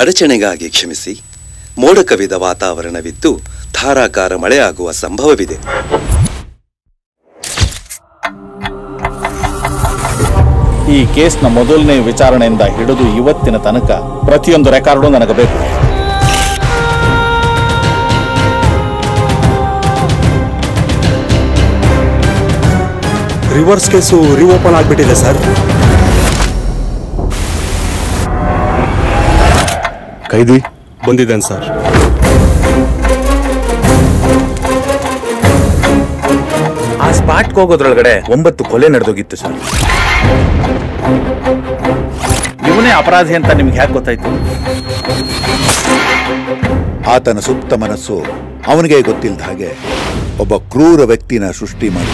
ಅಡಚಣೆಗಾಗಿ ಕ್ಷಮಿಸಿ. ಮೋಡ ಕವಿದ ವಾತಾವರಣವಿದ್ದು ಧಾರಾಕಾರ ಮಳೆಯಾಗುವ ಸಂಭವವಿದೆ. ಈ ಕೇಸ್ನ ಮೊದಲನೇ ವಿಚಾರಣೆಯಿಂದ ಹಿಡಿದು ಇವತ್ತಿನ ತನಕ ಪ್ರತಿಯೊಂದು ರೆಕಾರ್ಡು ನನಗೆ ಬೇಕು ರಿವರ್ಸ್ ಕೇಸು ರಿಓಪನ್ ಆಗಿಬಿಟ್ಟಿದೆ ಸರ್. ಕೈದಿ ಬಂದಿದ್ದೇನೆ ಸರ್. ಆ ಸ್ಪಾಟ್ಗೆ ಹೋಗೋದ್ರೊಳಗಡೆ ಒಂಬತ್ತು ಕೊಲೆ ನಡೆದೋಗಿತ್ತು ಸರ್. ಇವನೇ ಅಪರಾಧಿ ಅಂತ ನಿಮ್ಗೆ ಯಾಕೆ ಗೊತ್ತಾಯ್ತು? ಆತನ ಸುಪ್ತ ಮನಸ್ಸು ಅವನಿಗೆ ಗೊತ್ತಿಲ್ಲದ ಹಾಗೆ ಒಬ್ಬ ಕ್ರೂರ ವ್ಯಕ್ತಿನ ಸೃಷ್ಟಿ ಮಾಡಿ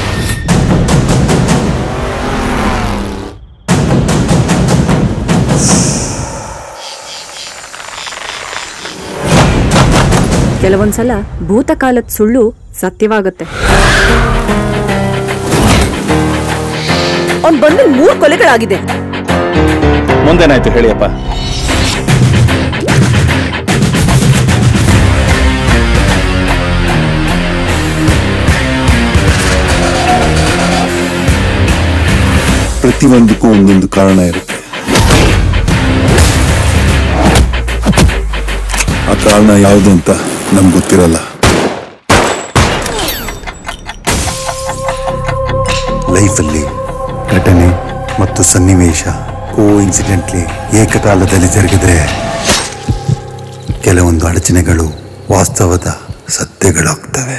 ಕೆಲವೊಂದ್ಸಲ ಭೂತಕಾಲದ ಸುಳ್ಳು ಸತ್ಯವಾಗುತ್ತೆ. ಅವ್ನ್ ಬಂದು ಮೂರು ಕೊಲೆಗಳಾಗಿದೆ. ಮುಂದೇನಾಯ್ತು ಹೇಳಿಯಪ್ಪ? ಪ್ರತಿಯೊಂದಕ್ಕೂ ಒಂದೊಂದು ಕಾರಣ ಇರುತ್ತೆ. ಆ ಕಾರಣ ಯಾವುದು ಅಂತ? ನಮ್ಗೆ ಗೊತ್ತಿರಲ್ಲ. ಲೈಫಲ್ಲಿ ಘಟನೆ ಮತ್ತು ಸನ್ನಿವೇಶ ಕೋ ಇನ್ಸಿಡೆಂಟ್ಲಿ ಏಕಕಾಲದಲ್ಲಿ ಜರುಗಿದ್ರೆ ಕೆಲವೊಂದು ಅಡಚಣೆಗಳು ವಾಸ್ತವದ ಸತ್ಯಗಳಾಗ್ತವೆ